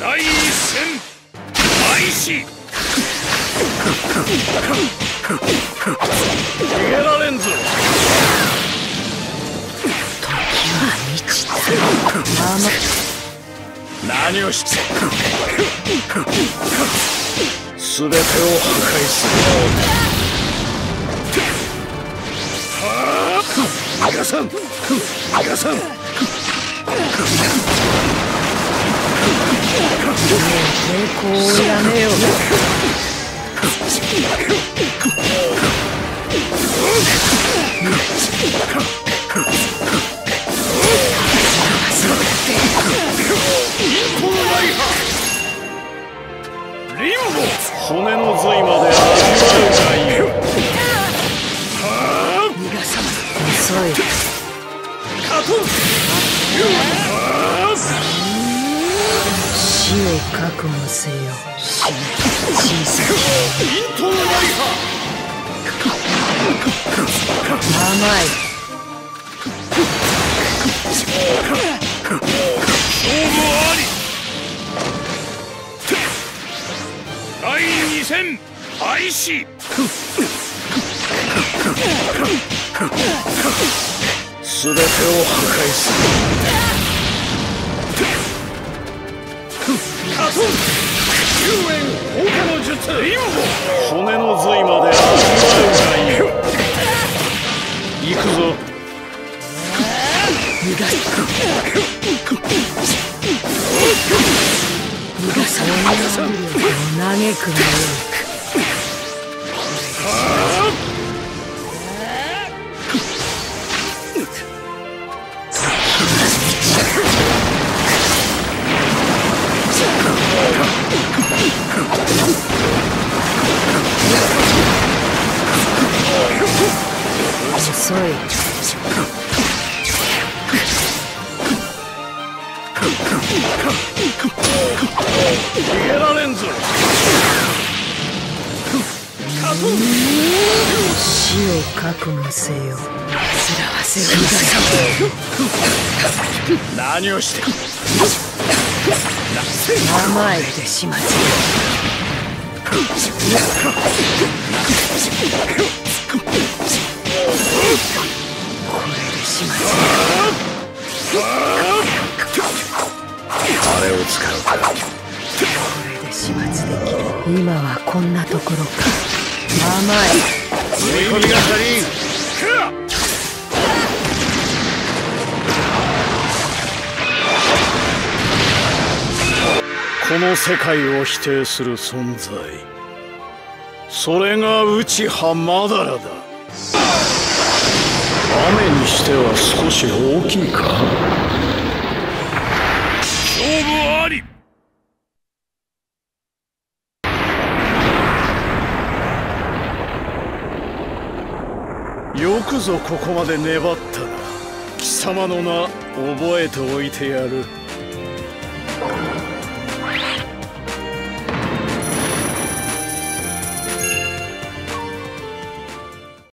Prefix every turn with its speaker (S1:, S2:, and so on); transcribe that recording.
S1: 第一戦開始逃げられんぞ
S2: 時は満ちたまま
S1: 何をして全てを破壊するはあ逃がさん逃がさん
S2: 抵抗をやめよう
S1: リンボ骨の髄まで味わうがい。いは
S2: 逃がさ遅い
S1: あカトン。は
S2: 死を覚悟せよ。小さ
S1: あイントーライハ
S2: 甘い
S1: 勝負あり第二戦開始。全てを破壊する。カトン救援放火の術骨の髄まで味わうがいい行くぞ
S2: 逃がす逃がさないよ嘆くなよ
S1: 逃げられんぞカトン
S2: 死を覚悟せよ煩わせる
S1: 何をして
S2: 甘えてしまっ
S1: 使うか
S2: これで始末できる今はこんなところか甘い
S1: 追い込みが足りんこの世界を否定する存在それが内葉マダラだ。雨にしては少し大きいか勝負ありよくぞここまで粘ったな。貴様の名覚えておいてやる。